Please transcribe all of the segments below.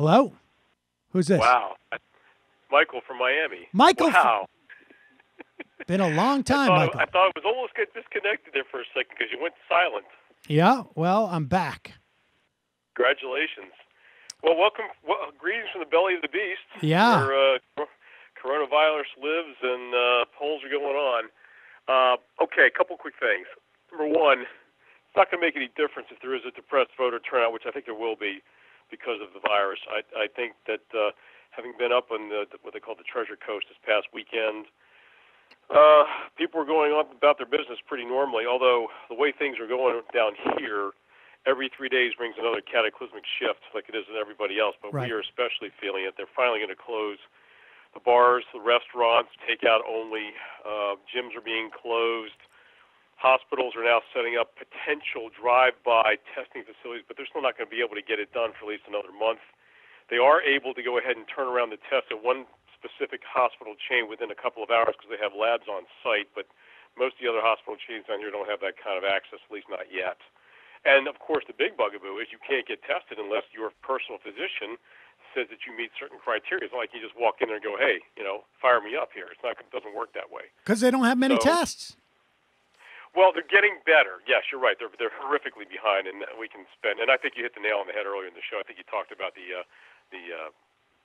Hello? Who's this? Wow. Michael from Miami. Michael Wow. Been a long I time, thought, Michael. I thought it was almost get disconnected there for a second because you went silent. yeah, well, I'm back. Congratulations. Well, welcome. Well, greetings from the belly of the beast. Yeah. Where uh, coronavirus lives and uh, polls are going on. Uh, okay, a couple quick things. Number one, it's not going to make any difference if there is a depressed voter turnout, which I think there will be because of the virus. I, I think that uh, having been up on the, what they call the Treasure Coast this past weekend, uh, people were going on about their business pretty normally. Although the way things are going down here, every three days brings another cataclysmic shift, like it is with everybody else. But Right. we are especially feeling it. They're finally going to close the bars, the restaurants, takeout only. Uh, gyms are being closed. Hospitals are now setting up potential drive-by testing facilities, but they're still not going to be able to get it done for at least another month. They are able to go ahead and turn around the test at one specific hospital chain within a couple of hours because they have labs on site, but most of the other hospital chains down here don't have that kind of access, at least not yet. And of course, the big bugaboo is you can't get tested unless your personal physician says that you meet certain criteria. It's not like you just walk in there and go, "Hey, you know, fire me up here." It's not. It doesn't work that way. Because they don't have many So- tests. Well, they're getting better. Yes, you're right. They're they're horrifically behind, and we can spend. And I think you hit the nail on the head earlier in the show. I think you talked about the uh, the uh,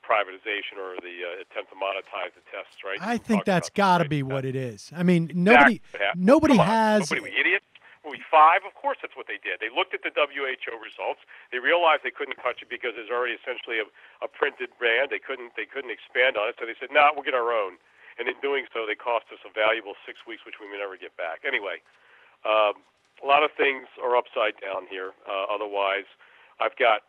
privatization or the uh, attempt to monetize the tests, right? I You think that's got to be what it is. I mean, nobody, nobody Come on. has. Nobody, we idiots. We five? Of course, that's what they did. They looked at the WHO results. They realized they couldn't touch it because there's already essentially a, a printed brand. They couldn't. They couldn't expand on it. So they said, "No, nah, we'll get our own." And in doing so, they cost us a valuable six weeks, which we may never get back. Anyway, um, a lot of things are upside down here. Uh, otherwise, I've got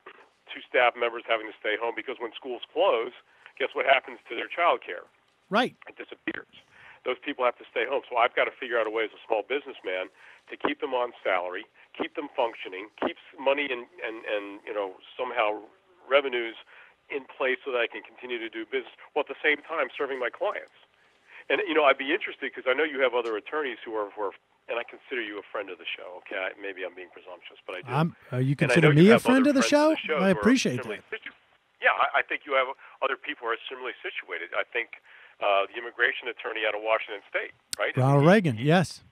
two staff members having to stay home because when schools close, guess what happens to their child care? Right. it disappears. Those people have to stay home. So I've got to figure out a way as a small businessman to keep them on salary, keep them functioning, keep money and, and, and you know, somehow revenues in place so that I can continue to do business while at the same time serving my clients. And, you know, I'd be interested because I know you have other attorneys who are, who are, and I consider you a friend of the show. Okay, I, maybe I'm being presumptuous, but I do. I'm, uh, you consider me you a friend other of the show? I appreciate that. situ- Yeah, I, I think you have other people who are similarly situated. I think uh, the immigration attorney out of Washington State, right? Ronald He- Reagan, he- yes.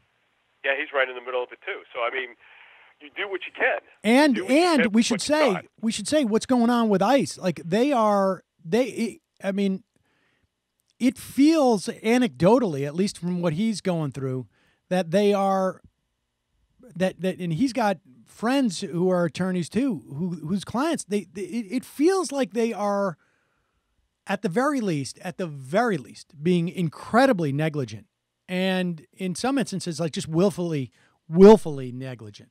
Yeah, he's right in the middle of it too. So I mean, you do what you can. And you can and we should say we should say what's going on with ICE. Like they are they. I mean, it feels anecdotally, at least from what he's going through, that they are that that and he's got friends who are attorneys too, who whose clients they, they it, feels like they are at the very least, at the very least, being incredibly negligent, and in some instances, like just willfully, willfully negligent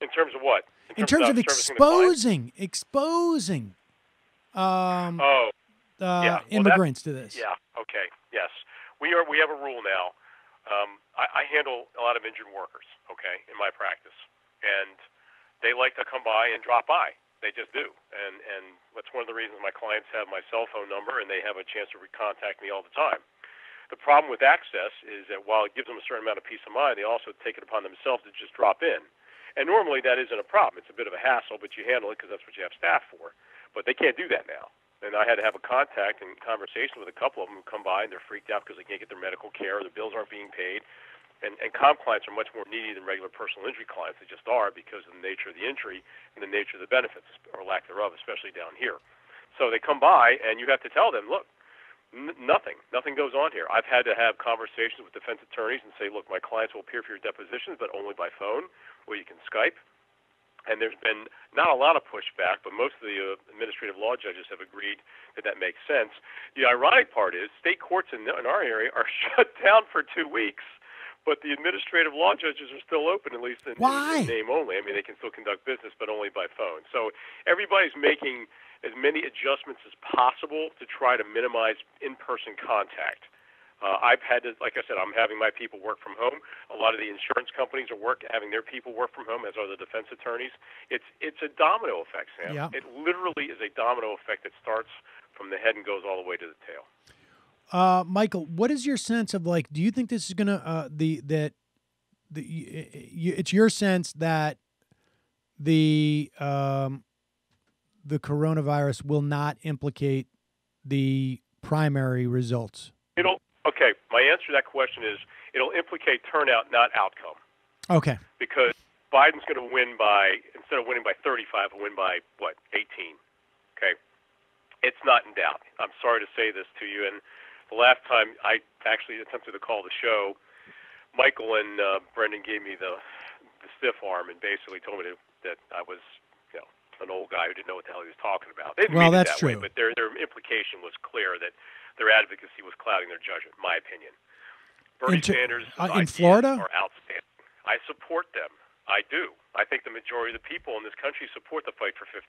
In terms of what? in terms of not servicing the client? exposing exposing um, Oh, uh, yeah. Well, immigrants to this. yeah. Okay. Yes, we are. We have a rule now. Um, I, I handle a lot of injured workers. Okay, in my practice, and they like to come by and drop by. They just do, and and that's one of the reasons my clients have my cell phone number and they have a chance to re- contact me all the time. The problem with access is that while it gives them a certain amount of peace of mind, they also take it upon themselves to just drop in. And normally that isn't a problem. It's a bit of a hassle, but you handle it because that's what you have staff for. But they can't do that now. And I had to have a contact and conversation with a couple of them who come by and they're freaked out because they can't get their medical care, their bills aren't being paid. And, and comp clients are much more needy than regular personal injury clients. They just are because of the nature of the injury and the nature of the benefits, or lack thereof, especially down here. So they come by, and you have to tell them, look, n- nothing, nothing goes on here. I've had to have conversations with defense attorneys and say, look, my clients will appear for your depositions, but only by phone, or you can Skype. And there's been not a lot of pushback, but most of the uh, administrative law judges have agreed that that makes sense. The ironic part is state courts in, in our area are shut down for two weeks, but the administrative law judges are still open, at least in, Why? in name only. I mean, they can still conduct business, but only by phone. So everybody's making as many adjustments as possible to try to minimize in-person contact. Uh, I've had to, like I said, I'm having my people work from home. A lot of the insurance companies are work having their people work from home, as are the defense attorneys. It's it's a domino effect, Sam. Yeah. It literally is a domino effect that starts from the head and goes all the way to the tail. Uh, Michael, what is your sense of like? Do you think this is gonna uh, the that the it's your sense that the um, the coronavirus will not implicate the primary results? My answer to that question is it'll implicate turnout, not outcome. Okay. Because Biden's going to win by instead of winning by 35, he'll win by what 18. Okay. It's not in doubt. I'm sorry to say this to you, and the last time I actually attempted to call the show, Michael and uh, Brendan gave me the the stiff arm and basically told me to, that I was, you know, an old guy who didn't know what the hell he was talking about. They didn't well, mean that's it that true. Way, but their their implication was clear that their advocacy was clouding their judgment. My opinion. Bernie Inter- Sanders uh, in Florida? are outstanding. I support them. I do. I think the majority of the people in this country support the fight for 15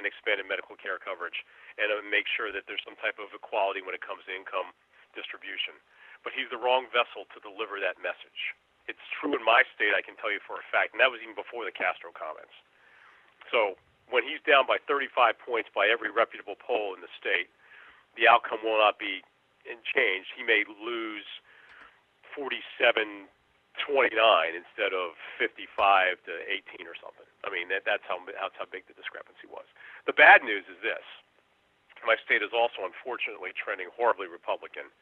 and expanded medical care coverage and uh, make sure that there's some type of equality when it comes to income distribution. But he's the wrong vessel to deliver that message. It's true in my state, I can tell you for a fact, and that was even before the Castro comments. So when he's down by 35 points by every reputable poll in the state, the outcome will not be changed. He may lose 47 29 instead of 55 to 18 or something. I mean, that, that's how that's how big the discrepancy was. The bad news is this: my state is also unfortunately trending horribly Republican,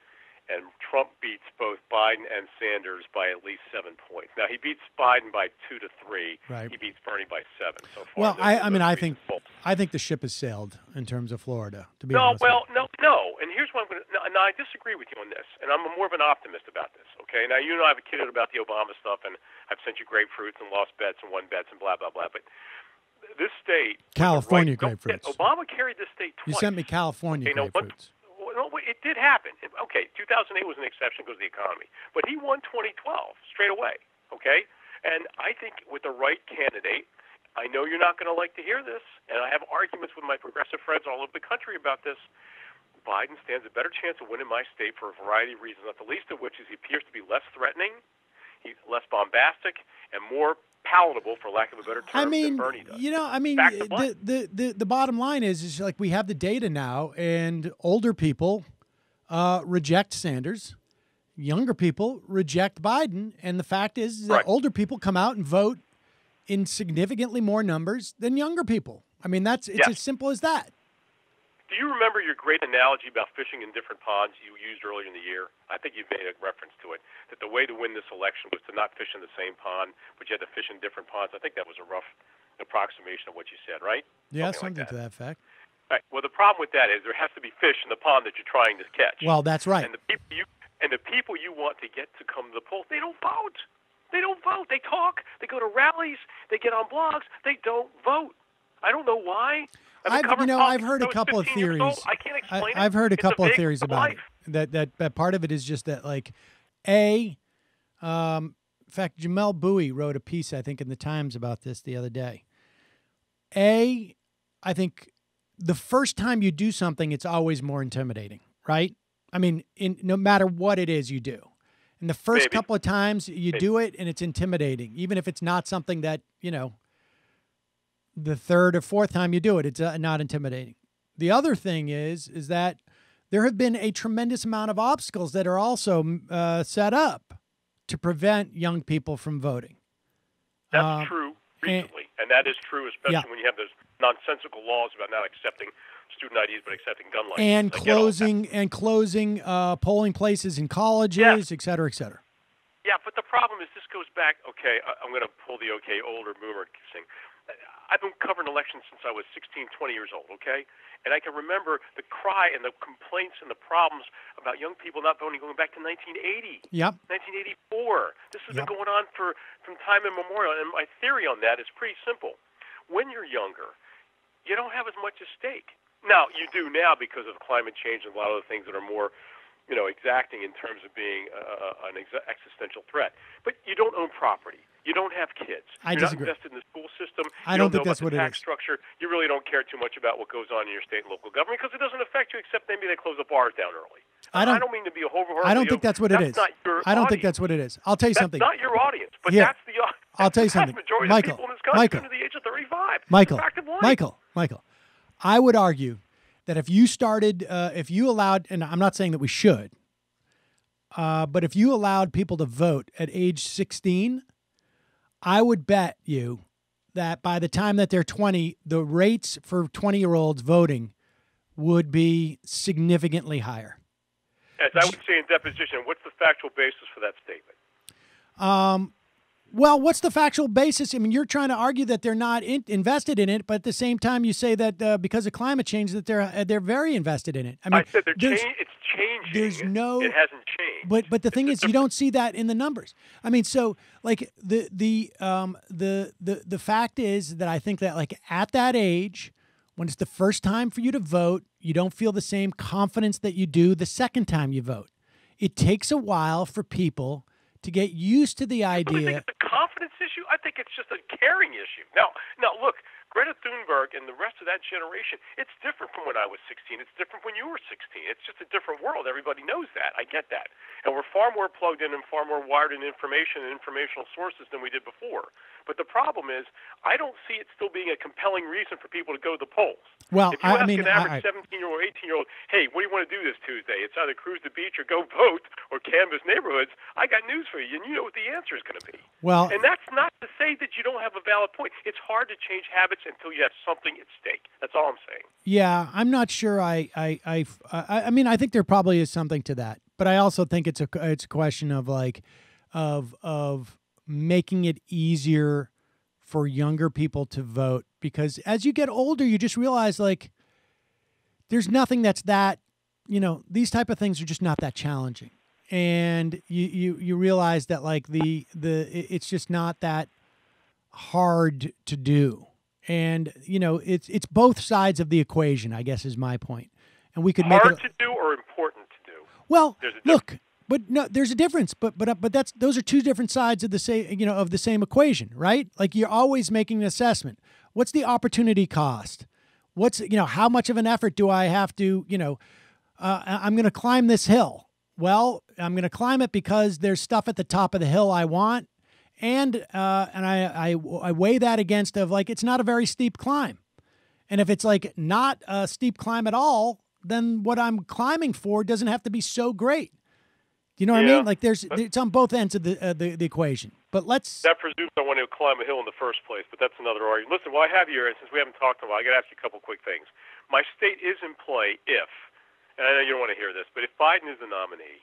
and Trump beats both Biden and Sanders by at least seven points. Now he beats Biden by two to three. Right. He beats Bernie by seven so far. Well, I, I mean, I think. I think the ship has sailed in terms of Florida. To be No, honest, well, no, no. And here's what I'm going to. No, no, I disagree with you on this, and I'm more of an optimist about this. Okay, now you know I've kidded about the Obama stuff, and I've sent you grapefruits and lost bets and won bets and blah blah blah. But this state, California right, grapefruits. Obama carried this state you sent me California Okay, now, what- grapefruits. No, it did happen. Okay, 2008 was an exception because of the economy, but he won 2012 straight away. Okay, and I think with the right candidate, I know you're not going to like to hear this, and I have arguments with my progressive friends all over the country about this. Biden stands a better chance of winning my state for a variety of reasons, not the least of which is he appears to be less threatening, he's less bombastic, and more palatable, for lack of a better term, I mean, than Bernie does. you know, I mean, the, the the the bottom line is is like we have the data now, and older people uh, reject Sanders, younger people reject Biden, and the fact is that Right. older people come out and vote in significantly more numbers than younger people. I mean, that's it's Yes. as simple as that. Do you remember your great analogy about fishing in different ponds you used earlier in the year? I think you made a reference to it. That the way to win this election was to not fish in the same pond, but you had to fish in different ponds. I think that was a rough approximation of what you said, right? Yeah, Something something like to that effect. Right. Well, the problem with that is there has to be fish in the pond that you're trying to catch. Well, that's right. and the people you and the people you want to get to come to the polls, they don't vote. They don't vote. They talk. They go to rallies. They get on blogs. They don't vote. I don't know why. I've, I've, you know, I've heard a couple of theories. I can't explain. I, have heard a It's couple of theories about life. it. That, that that part of it is just that like, a, um, in fact, Jamelle Bouie wrote a piece I think in the Times about this the other day. A, I think the first time you do something, it's always more intimidating, right? I mean, in no matter what it is you do. And the first Maybe. couple of times you Maybe. do it and it's intimidating, even if it's not something that, you know, the third or fourth time you do it, it's uh, not intimidating. The other thing is, is that there have been a tremendous amount of obstacles that are also uh, set up to prevent young people from voting. That's Um, true and- recently, and, that is true, especially Yeah. when you have those nonsensical laws about not accepting student IDs but accepting gun licenses. and I get all that. closing and closing uh, polling places in colleges, et cetera, et cetera. Yeah, but the problem is this goes back. Okay, I'm going to pull the okay older boomer thing. I've been covering elections since I was 16, 20 years old. Okay, and I can remember the cry and the complaints and the problems about young people not voting going back to 1980. Yep. 1984. This has Yep. been going on for from time immemorial. And my theory on that is pretty simple. When you're younger, you don't have as much at stake. Now you do now because of climate change and a lot of the things that are more, you know, exacting in terms of being uh, an ex- existential threat. But you don't own property. You don't have kids. I You're disagree. not invested in the school system. I you don't know think that's what the it tax is. structure. You really don't care too much about what goes on in your state and local government because it doesn't affect you except maybe they close the bars down early. I don't- I don't mean to be a horrible. I don't think that's what it is. Not your I don't think that's what it is. I'll tell you That's something. not your audience, but Here, that's the. au- I'll tell you that's something. Michael, of the people in this country Michael, under the age of 35. Michael, It's a fact of life. Michael, Michael, I would argue that if you started, uh, if you allowed, and I'm not saying that we should, uh, but if you allowed people to vote at age 16, I would bet you that by the time that they're 20, the rates for 20 year olds voting would be significantly higher. As I would say in deposition, what's the factual basis for that statement? Um, well, what's the factual basis? I mean, you're trying to argue that they're not in, invested in it, but at the same time, you say that uh, because of climate change, that they're uh, they're very invested in it. I mean, I said they're there's- it's changing. there's no- It hasn't changed. But but the thing It's is, you don't see that in the numbers. I mean, so like the the um the the the fact is that I think that like at that age, when it's the first time for you to vote, you don't feel the same confidence that you do the second time you vote. It takes a while for people to get used to the idea. it's a confidence issue. I it's just a caring issue. Now, now look, Greta Thunberg and the rest of that generation, it's different from when I was 16. It's different when you were 16. It's just a different world. Everybody knows that. I get that. And we're far more plugged in and far more wired in information and informational sources than we did before. But the problem is, I don't see it still being a compelling reason for people to go to the polls. Well, if you I- I ask mean, an average 17 year old, 18 year old, hey, what do you want to do this Tuesday? It's either cruise the beach or go vote or canvass neighborhoods. I got news for you, and you know what the answer is going to be. Well, And that's not to say that you don't have a valid point. It's hard to change habits until you have something at stake. That's all I'm saying. Yeah, I'm not sure. I, I, I, I, I mean, I think there probably is something to that, but I also think it's a, it's a question of like, of, of making it easier for younger people to vote because as you get older, you just realize like, there's nothing that's that, you know, these type of things are just not that challenging, and you, you, you realize that like the, the, it's just not that hard to do. And you know it's it's both sides of the equation i guess is my point. And we could make it Hard to do or important to do? well There's a look but no there's a difference but but uh, but that's those are two different sides of the same you know of the same equation right? Like you're always making an assessment. What's the opportunity cost? What's you know how much of an effort do i have to you know uh, i'm going to climb this hill? Well i'm going to climb it because there's stuff at the top of the hill i want and uh, and I, I I weigh that against of like it's not a very steep climb, and if it's like not a steep climb at all, then what I'm climbing for doesn't have to be so great. You know what I mean? Like there's it's on both ends of the uh, the, the equation. But let's That presumes I want to climb a hill in the first place, but that's another argument. Listen, while I have you here, and since we haven't talked in a while, I got to ask you a couple quick things. My state is in play if, and I know you don't want to hear this, but if Biden is the nominee,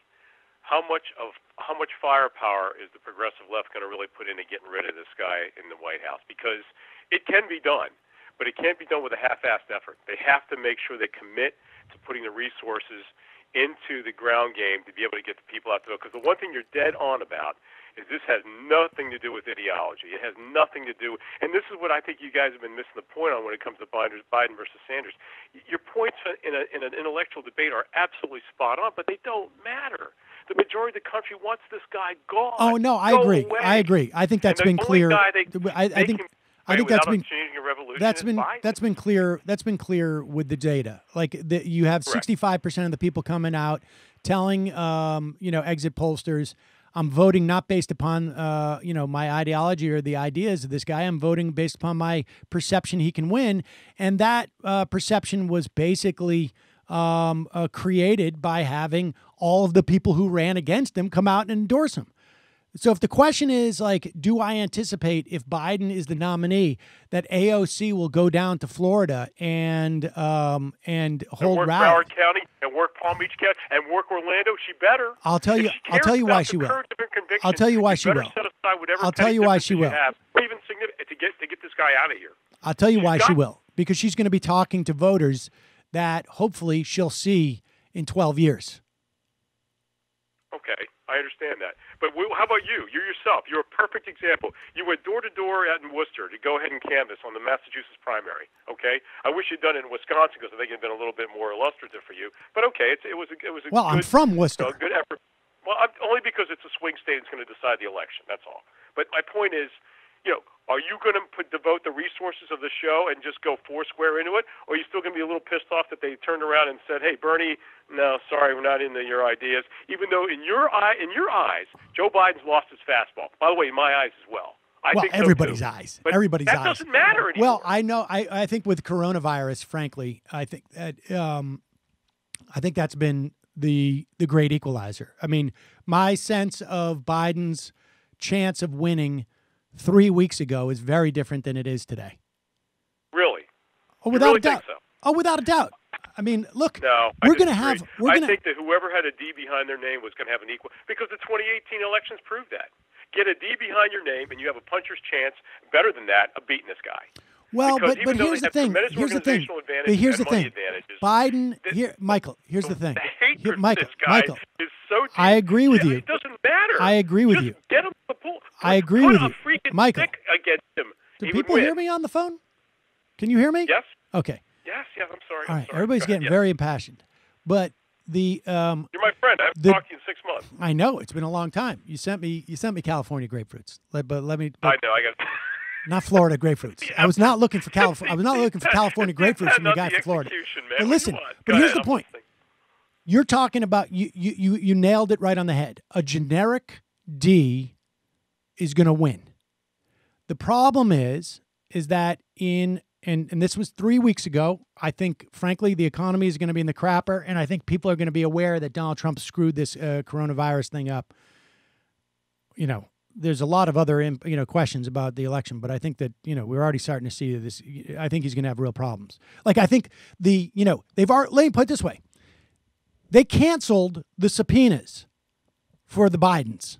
how much of how much firepower is the progressive left going to really put into getting rid of this guy in the White House? Because it can be done, but it can't be done with a half-assed effort. They have to make sure they commit to putting the resources into the ground game to be able to get the people out to vote. Because the one thing you're dead on about is this has nothing to do with ideology. It has nothing to do, and this is what I think you guys have been missing the point on when it comes to Biden, Biden versus Sanders. Your points in, a, in an intellectual debate are absolutely spot on, but they don't matter. The majority of the country wants this guy gone. oh no, I Go agree. away. I agree. I think that's been clear. they I, I think I think that's been revolution. that's been that's been clear that's been clear with the data. Like the, you have 65% of the people coming out telling um, you know exit pollsters i'm voting not based upon uh, you know my ideology or the ideas of this guy. I'm voting based upon my perception he can win. And that uh, perception was basically um, uh, created by having all of the people who ran against him come out and endorse him so if the question is like, do I anticipate if Biden is the nominee that AOC will go down to Florida and um, and and hold work rallies? Broward County and work Palm Beach County and work Orlando. She better. I'll tell you- I'll tell you why she will. courage of her conviction, I'll tell you why she will. Set aside whatever I'll tell you why she will. Have, even significant to get to get this guy out of here. I'll tell you why she will because she's going to be talking to voters that hopefully she'll see in 12 years. Okay, I understand that. But w- how about you? You yourself. You're a perfect example. You went door to door out in Worcester to go ahead and canvass on the Massachusetts primary. Okay, I wish you'd done it in Wisconsin because I think it'd been a little bit more illustrative for you. But okay, it's, it was a, it was a Well, good, I'm from you Worcester. know, good effort. Well, I'm, only because it's a swing state that's going to decide the election. That's all. But my point is, you know, are you going to put devote the resources of the show and just go four square into it, or are you still going to be a little pissed off that they turned around and said, "Hey, Bernie, no, sorry, we're not into your ideas," even though in your eye, in your eyes, Joe Biden's lost his fastball. By the way, in my eyes as well. I well, think so, everybody's too. eyes. But everybody's that eyes. doesn't matter anymore. Well, I know. I, I think with coronavirus, frankly, I think that um, I think that's been the the great equalizer. I mean, my sense of Biden's chance of winning three weeks ago is very different than it is today. Really? Oh, without really a doubt. so? Oh, without a doubt. I mean, look, No, we're going to have we're I going to think that whoever had a D behind their name was going to have an equal because the 2018 elections proved that. Get a D behind your name, and you have a puncher's chance. Better than that, of beating this guy. Well, because but but here's the thing. Here's the thing. But here's the thing. Biden this- here, Michael. Here's the thing. The Here, Michael, Michael. is so. I agree with you. It doesn't matter. I agree with Just you. Get him to the pool. I agree with you. Michael. against him. Do he people hear me on the phone? Can you hear me? Yes. Okay. Yes. Yes. I'm sorry. All right. Sorry. Everybody's getting Yes. very impassioned, but the um, You're my friend. I haven't the- talked to you in six months. I know it's been a long time. You sent me you sent me California grapefruits, Let- but let me but I know. I got. not Florida grapefruits. I was not looking for California. I was not looking for California grapefruits from the guy from Florida. But listen, but here's the point. You're talking about you you you you nailed it right on the head. A generic D is going to win. The problem is is that in and and this was 3 weeks ago. I think frankly the economy is going to be in the crapper and I think people are going to be aware that Donald Trump screwed this uh, coronavirus thing up. You know, there's a lot of other you know questions about the election, but I think that you know we're already starting to see this. I think he's going to have real problems. Like I think the you know they've already. Let me put it this way: they canceled the subpoenas for the Bidens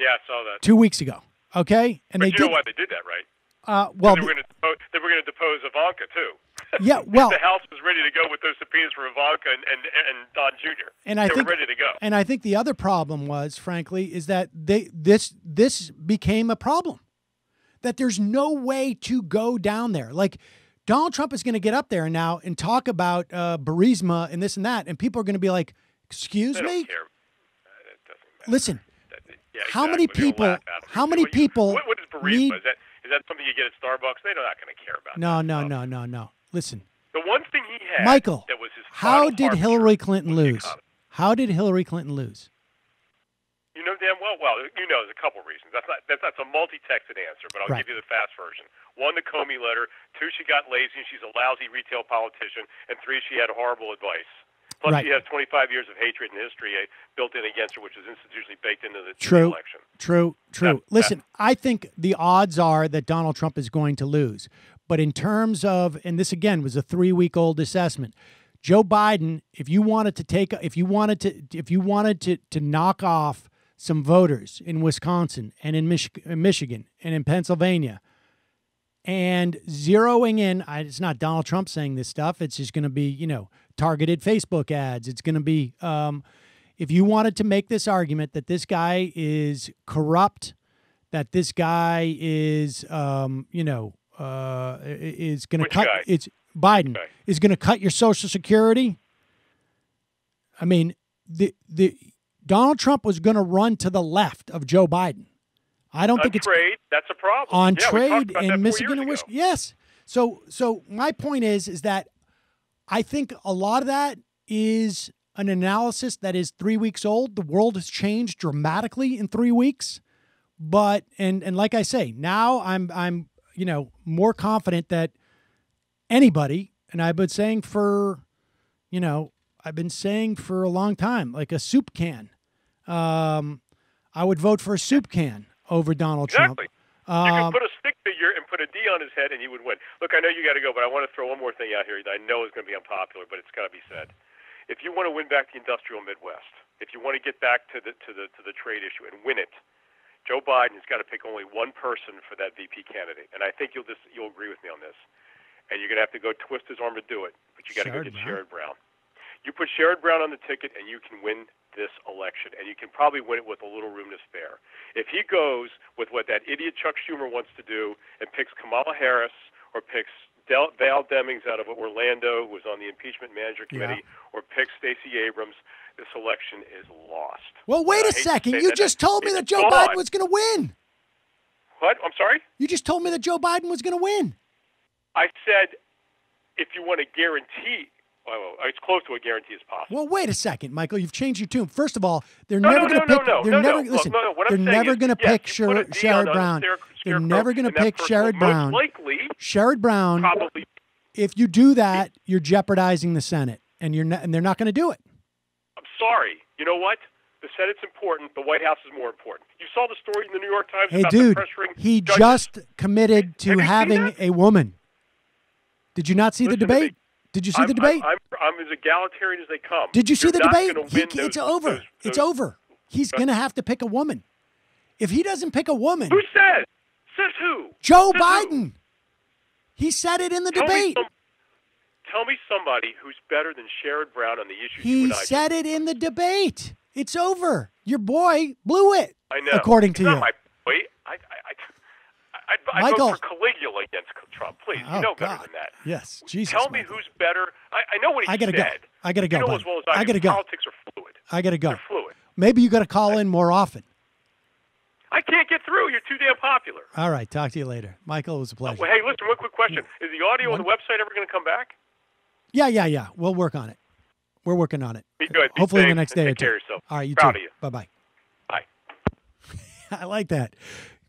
Yeah, I saw that. two weeks ago. Okay, and But they you did. know why they did that, right? Uh, well, they were going to depose, they were going to depose Ivanka too. yeah, well, the House was ready to go with those subpoenas for Ivanka and and, and Don Jr. And I they think- were ready to go. And I think the other problem was, frankly, is that they this this became a problem. That there's no way to go down there. Like Donald Trump is going to get up there now and talk about uh, Burisma and this and that, and people are going to be like, "Excuse me." Uh, It doesn't matter. Listen, yeah, how many people- laugh at 'em. how many What you- people What, what is Burisma? need- Is that is that something you get at Starbucks? They're not going to care about. no, that no, no, no, no. Listen, The one thing he had, Michael, that was his how did Hillary Clinton lose? How did Hillary Clinton lose? You know damn well. Well, you know there's a couple reasons. That's not that's, that's a multi-texted answer, but I'll Right. give you the fast version. One, the Comey letter. Two, she got lazy and she's a lousy retail politician. And three, she had horrible advice. Plus, Right. she has 25 years of hatred and history uh, built in against her, which is institutionally baked into the, True. election. True, true. That- Listen, I think the odds are that Donald Trump is going to lose. But in terms of, and this again was a three week old assessment, Joe Biden, if you wanted to take, if you wanted to, if you wanted to, to knock off some voters in Wisconsin and in Mich- in Michigan and in Pennsylvania, and zeroing in, I, it's not Donald Trump saying this stuff. It's just going to be, you know, targeted Facebook ads. It's going to be, um, if you wanted to make this argument that this guy is corrupt, that this guy is, um, you know, uh, is going to cut, guy? it's Biden guy? is going to cut your Social Security. I mean, the the Donald Trump was going to run to the left of Joe Biden. I don't On think it's trade, that's a problem. on yeah, trade about that four in Michigan and. Wisconsin. Yes. So so my point is is that I think a lot of that is an analysis that is three weeks old. The world has changed dramatically in three weeks. But and and like I say, now I'm I'm you know more confident that anybody, and I've been saying for, you know, I've been saying for a long time, like a soup can. Um, I would vote for a soup can over Donald Exactly. Trump. You could Um, put a stick figure and put a D on his head, and he would win. Look, I know you got to go, but I want to throw one more thing out here that I know is going to be unpopular, but it's got to be said. If you want to win back the industrial Midwest, if you want to get back to the to the to the trade issue and win it, Joe Biden has got to pick only one person for that VP candidate, and I think you'll just you'll agree with me on this. And you're going to have to go twist his arm to do it, but you got to go get Brown? Sherrod Brown. You put Sherrod Brown on the ticket, and you can win this election, and you can probably win it with a little room to spare. If he goes with what that idiot Chuck Schumer wants to do and picks Kamala Harris or picks Del- Val Demings out of Orlando, who was on the impeachment manager Yeah. committee, or picks Stacey Abrams, this election is lost. well, wait a second. You that. just told me that Joe gone. Biden was going to win. What? I'm sorry? You just told me that Joe Biden was going to win. I said if you want to guarantee, well, uh, it's close to a guarantee as possible. Well, wait a second, Michael. You've changed your tune. First of all, they're No, never no, going to no, pick. no, they're no, never no. listen. Look, no, no, what they're never going to pick Sher- Sherrod a Brown. They're never going to pick Sherrod Brown. Likely, Sherrod Brown. probably. If you do that, you're jeopardizing the Senate, and you're not, and they're not going to do it. I'm sorry. You know what? The Senate's important. The White House is more important. You saw the story in the New York Times Hey, about dude, the pressuring he judges. just committed to Have you seen having a woman. Did you not see Listen the debate? Did you see I'm, the debate? I'm, I'm, I'm as egalitarian as they come. Did you see You're the debate? He- win it's over. those- it's those- over. He's going to have to pick a woman. If he doesn't pick a woman, Who says? Says who? Joe Says who? Biden. He said it in the Tell debate. Me some, tell me somebody who's better than Sherrod Brown on the issues you He said it in the debate. It's over. Your boy blew it. I know. According to Not you. My, wait, I, I, I, I, Michael. vote for Caligula against Trump. Please, Oh, you know better God. than that. Yes. Jesus. Tell me Michael. who's better. I, I know what he I gotta said. go. I gotta go, You know as well as I, I gotta go. Politics are fluid. I got to go. They're fluid. Maybe you got to call in more often. I can't get through. You're too damn popular. All right. Talk to you later. Michael, it was a pleasure. Well, hey, listen, one quick question. Is the audio on the website ever going to come back? Yeah, yeah, yeah. We'll work on it. We're working on it. Be good. Be Hopefully in the next day or two. care of yourself. All right, you Proud too. Bye bye. Bye. I like that.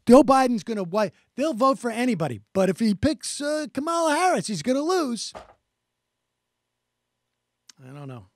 Joe Biden's going to wipe. They'll vote for anybody, but if he picks uh, Kamala Harris, he's going to lose. I don't know.